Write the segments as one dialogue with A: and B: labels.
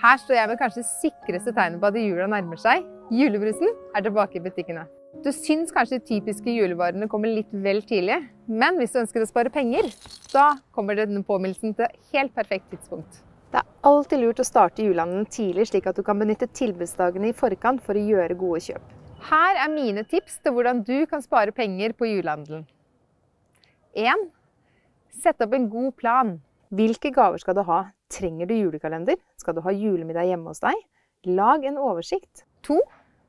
A: Her står jeg med kanskje sikreste tegnet på at jula nærmer seg. Julebrusen er tilbake i butikkene. Du syns kanskje de typiske julevarene kommer litt vel tidlig, men hvis du ønsker å spare penger, da kommer denne påminnelsen til helt perfekt tidspunkt. Det er alltid lurt å starte julehandelen tidlig, slik at du kan benytte tilbudsdagene i forkant for å gjøre gode kjøp. Her er mine tips til hvordan du kan spare penger på julehandelen. 1. Sett opp en god plan. Hvilke gaver skal du ha? Trenger du julekalender? Skal du ha julemiddag hjemme hos deg? Lag en oversikt. 2.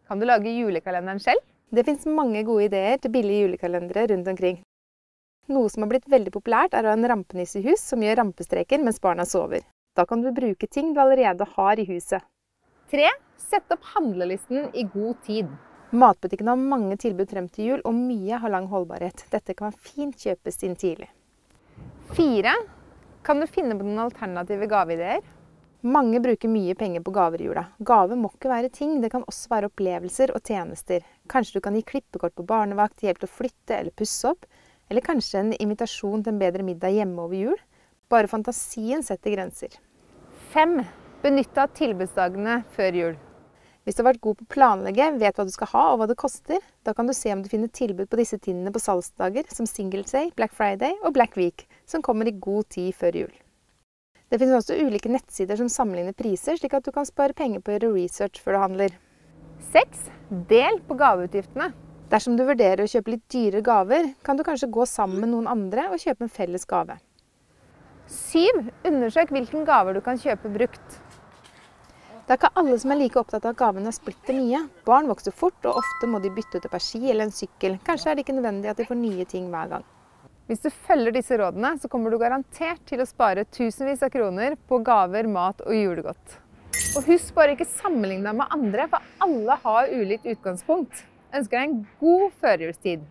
A: Kan du lage julekalenderen selv? Det fins mange gode ideer til billige julekalendere rundt omkring. Noe som har blitt veldig populært, er å ha en rampenisse i hus som gjør rampestreker mens barna sover. Da kan du bruke ting du allerede har i huset. 3. Sett opp handlelisten i god tid. Matbutikkene har mange tilbud frem til jul, og mye har lang holdbarhet. Dette kan fint kjøpes inn tidlig. 4. Kan du finne på noen alternative gaveideer? Mange bruker mye penger på gaver i jula. Gave må ikke være ting, det kan også være opplevelser og tjenester. Kanskje du kan gi klippekort på barnevakt, hjelp til å flytte eller pusse opp. Eller kanskje en invitasjon til en bedre middag hjemme over jul. Bare fantasien setter grenser. 5. Benytt av tilbudsdagene før jul. Hvis du har vært god på å planlegge, vet hva du skal ha og hva det koster, da kan du se om du finner tilbud på disse tingene på salgsdager som Singles Day, Black Friday og Black Week, som kommer i god tid før jul. Det finnes også ulike nettsider som sammenligner priser, slik at du kan spare penger på å gjøre research før du handler. 6. Del på gaveutgiftene. Dersom du vurderer å kjøpe litt dyre gaver, kan du kanskje gå sammen med noen andre og kjøpe en felles gave. 7. Undersøk hvilken gaver du kan kjøpe brukt. Det er ikke alle som er like opptatt av at gavene er splitter nye. Barn vokser fort, og ofte må de bytte ut et par ski eller en sykkel. Kanskje er det ikke nødvendig at de får nye ting hver gang. Hvis du følger disse rådene, så kommer du garantert til å spare tusenvis av kroner på gaver, mat og julegodt. Og husk bare ikke sammenligne deg med andre, for alle har ulikt utgangspunkt. Ønsker deg en god førjulstid.